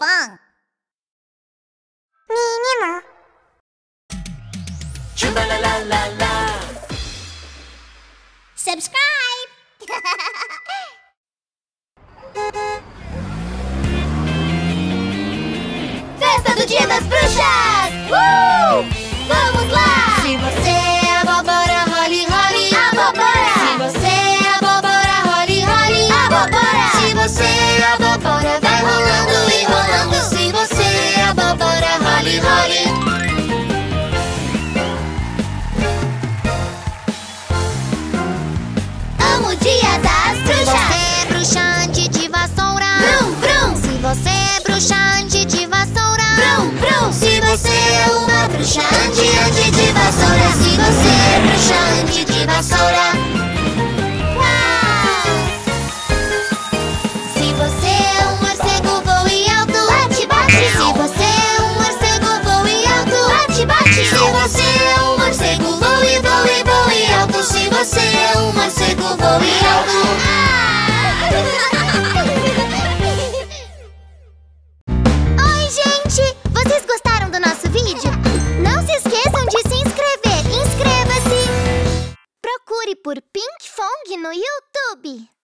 放。咪咪嘛。啦啦啦啦啦。Subscribe. bruxa, ande, ande de vassoura. Se você é um ande de vassoura. Uau! Ah! Se você é um morcego, voe alto, bate, bate. Se você é um morcego, voe alto, bate, bate. Se você é um morcego, voe, voe, voe alto. Se você é um morcego, voe alto. Ah! Oi, gente! Vocês gostaram do nosso vídeo? Pink Fong no YouTube.